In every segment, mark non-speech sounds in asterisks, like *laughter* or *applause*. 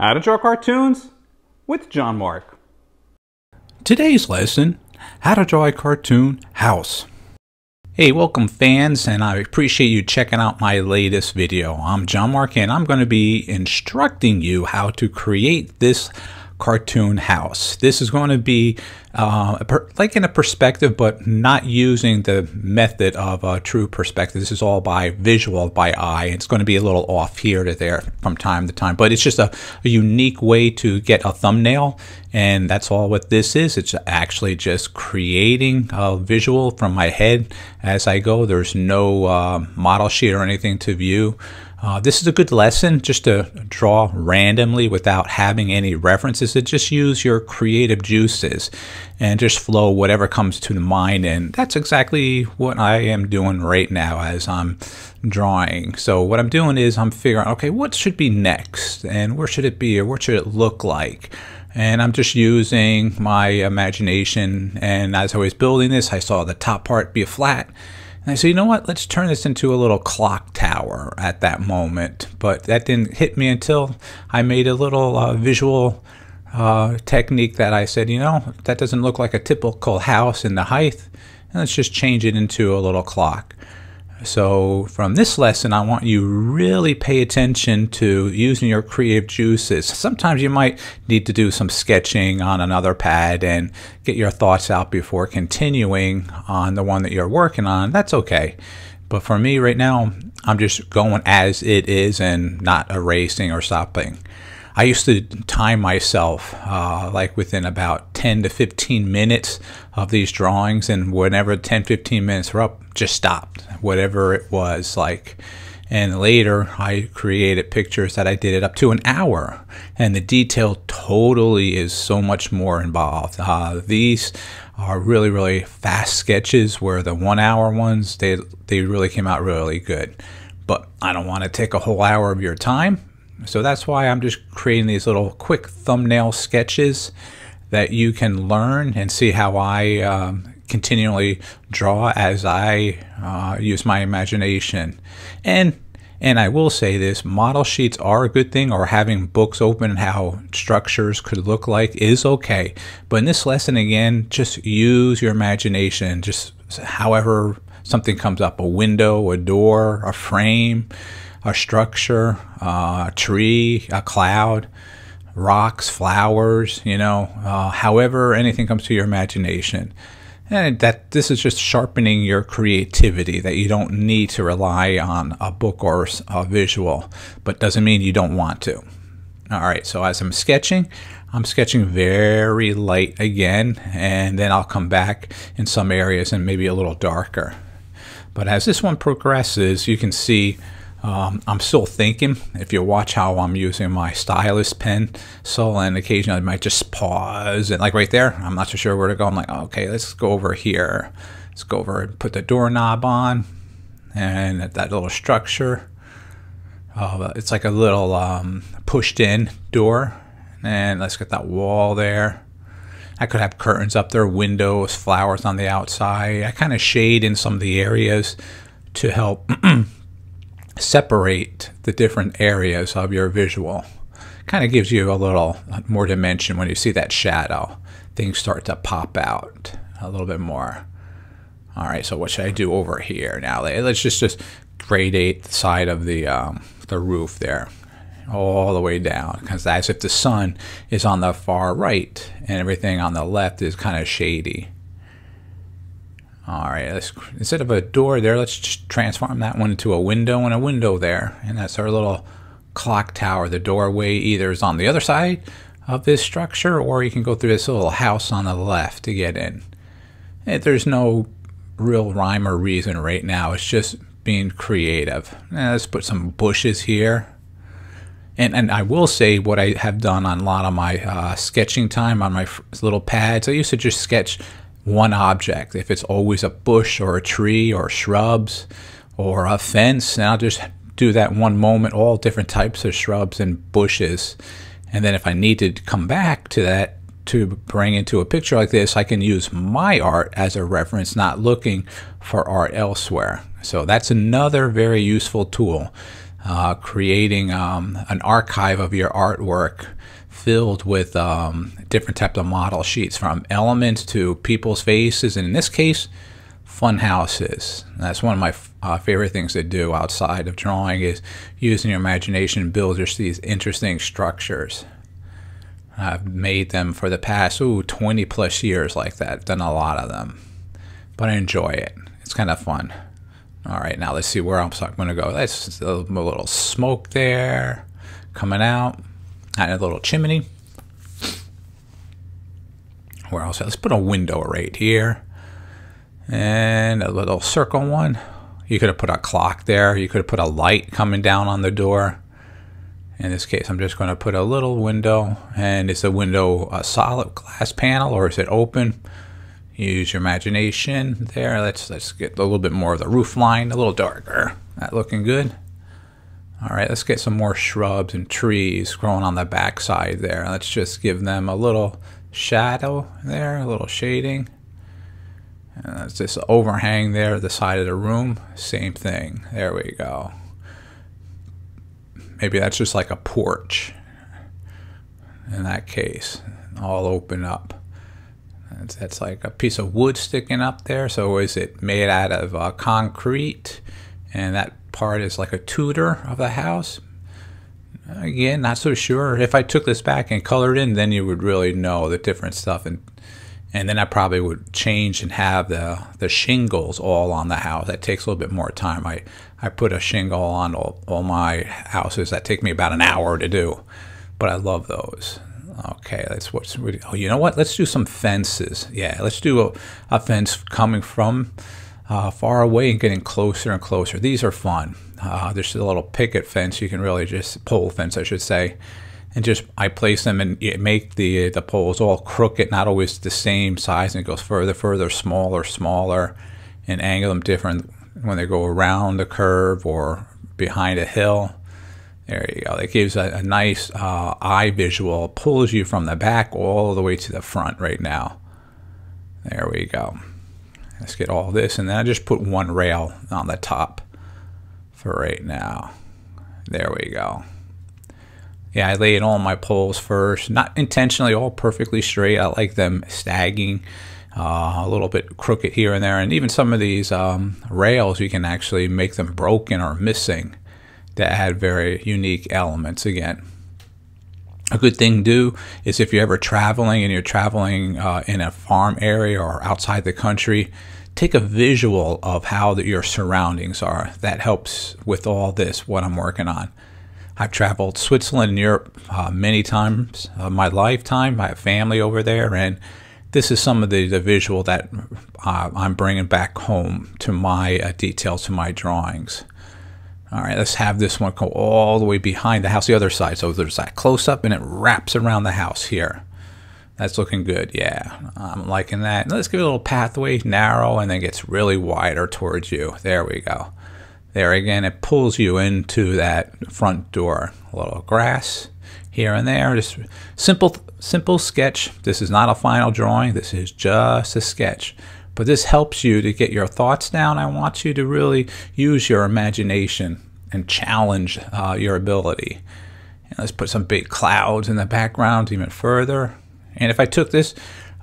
How to Draw Cartoons with John-Marc. Today's lesson, How to Draw a Cartoon House. Hey, welcome fans, and I appreciate you checking out my latest video. I'm John-Marc, and I'm going to be instructing you how to create this cartoon house. This is going to be uh, like in a perspective, but not using the method of a true perspective. This is all by visual, by eye. It's going to be a little off here to there from time to time, but it's just a, a unique way to get a thumbnail. And that's all what this is. It's actually just creating a visual from my head as I go. There's no uh, model sheet or anything to view. Uh, this is a good lesson just to draw randomly without having any references. To just use your creative juices and just flow whatever comes to the mind. And that's exactly what I am doing right now as I'm drawing. So what I'm doing is I'm figuring, okay, what should be next? And where should it be? Or what should it look like? and I'm just using my imagination. And as I was building this, I saw the top part be a flat, and I said, you know what? Let's turn this into a little clock tower at that moment. But that didn't hit me until I made a little uh, visual uh, technique that I said, you know, that doesn't look like a typical house in the height. And let's just change it into a little clock. So from this lesson, I want you really pay attention to using your creative juices. Sometimes you might need to do some sketching on another pad and get your thoughts out before continuing on the one that you're working on. That's okay. But for me right now, I'm just going as it is and not erasing or stopping. I used to time myself uh, like within about 10 to 15 minutes of these drawings, and whenever 10 15 minutes were up, just stopped, whatever it was like. And later, I created pictures that I did it up to an hour, and the detail totally is so much more involved. Uh, these are really, really fast sketches, where the one-hour ones they they really came out really good. But I don't want to take a whole hour of your time. So that's why I'm just creating these little quick thumbnail sketches that you can learn and see how I um, continually draw as I uh, use my imagination. And and I will say this, model sheets are a good thing or having books open and how structures could look like is okay. But in this lesson again, just use your imagination, just however something comes up, a window, a door, a frame, a structure, uh, a tree, a cloud, rocks, flowers, you know, uh, however anything comes to your imagination. And that this is just sharpening your creativity, that you don't need to rely on a book or a visual, but doesn't mean you don't want to. All right, so as I'm sketching, I'm sketching very light again, and then I'll come back in some areas and maybe a little darker. But as this one progresses, you can see um, I'm still thinking. If you watch how I'm using my stylus pen, so and occasionally I might just pause and like right there, I'm not so sure where to go. I'm like, okay, let's go over here. Let's go over and put the doorknob on, and that little structure. Uh, it's like a little um, pushed-in door, and let's get that wall there. I could have curtains up there, windows, flowers on the outside. I kind of shade in some of the areas to help *clears throat* separate the different areas of your visual. Kind of gives you a little more dimension when you see that shadow. Things start to pop out a little bit more. All right, so what should I do over here now? Let's just just gradate the side of the um, the roof there, all the way down, because as if the sun is on the far right and everything on the left is kind of shady. All right, let's, instead of a door there, let's just transform that one into a window and a window there. And that's our little clock tower. The doorway either is on the other side of this structure or you can go through this little house on the left to get in. And there's no real rhyme or reason right now. It's just being creative. Now, let's put some bushes here. And, and I will say what I have done on a lot of my uh, sketching time on my little pads. I used to just sketch one object. If it's always a bush or a tree or shrubs or a fence, and I'll just do that one moment, all different types of shrubs and bushes. And then if I need to come back to that to bring into a picture like this, I can use my art as a reference, not looking for art elsewhere. So that's another very useful tool. uh, creating um, an archive of your artwork filled with um, different types of model sheets from elements to people's faces, and in this case, fun houses. That's one of my uh, favorite things to do outside of drawing is using your imagination to build just these interesting structures. I've made them for the past ooh, 20 plus years like that. Done a lot of them, but I enjoy it. It's kind of fun. All right, now let's see where I'm going to go. That's a little smoke there coming out. And a little chimney. Where else? Let's put a window right here. And a little circle one. You could have put a clock there. You could have put a light coming down on the door. In this case, I'm just going to put a little window. And is the window a solid glass panel or is it open? Use your imagination there. Let's let's get a little bit more of the roof line, a little darker. That looking good. All right, let's get some more shrubs and trees growing on the back side there. Let's just give them a little shadow there, a little shading. And that's this overhang there, the side of the room. Same thing. There we go. Maybe that's just like a porch in that case. All open up. That's, that's like a piece of wood sticking up there. So is it made out of uh, concrete? And that part is like a Tudor of the house. Again, not so sure. If I took this back and colored in, then you would really know the different stuff, and and then I probably would change and have the the shingles all on the house. That takes a little bit more time. I I put a shingle on all, all my houses that take me about an hour to do, but I love those. Okay, that's what's. Oh, you know what? Let's do some fences. Yeah, let's do a, a fence coming from uh, far away and getting closer and closer. These are fun. Uh, there's a little picket fence you can really just pole fence, I should say, and just I place them and make the the poles all crooked, not always the same size, and it goes further, further, smaller, smaller, and angle them different when they go around the curve or behind a hill. There you go. It gives a, a nice uh, eye visual, pulls you from the back all the way to the front right now. There we go. Let's get all this, and then I just put one rail on the top for right now. There we go. Yeah, I laid all my poles first, not intentionally all perfectly straight. I like them stagging uh, a little bit crooked here and there. And even some of these um, rails, you can actually make them broken or missing to add very unique elements again. A good thing to do is if you're ever traveling and you're traveling uh, in a farm area or outside the country, take a visual of how the, your surroundings are. That helps with all this, what I'm working on. I've traveled Switzerland and Europe uh, many times in my lifetime. I have family over there, and this is some of the, the visual that uh, I'm bringing back home to my uh, details, to my drawings. All right, let's have this one go all the way behind the house, the other side. So there's that close up and it wraps around the house here. That's looking good, yeah. I'm liking that. Let's give it a little pathway, narrow, and then gets really wider towards you. There we go. There again, it pulls you into that front door. A little grass here and there. Just simple, simple sketch. This is not a final drawing. This is just a sketch but this helps you to get your thoughts down. I want you to really use your imagination and challenge uh, your ability. And let's put some big clouds in the background even further. And if I took this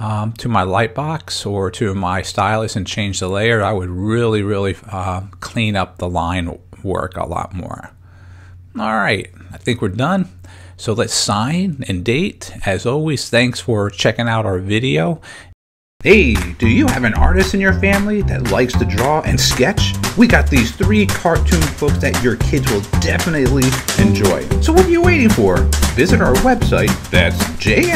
um, to my light box or to my stylus and change the layer, I would really, really uh, clean up the line work a lot more. All right, I think we're done. So let's sign and date. As always, thanks for checking out our video Hey, do you have an artist in your family that likes to draw and sketch? We got these three cartoon books that your kids will definitely enjoy. So what are you waiting for? Visit our website, that's jmg-studio.biz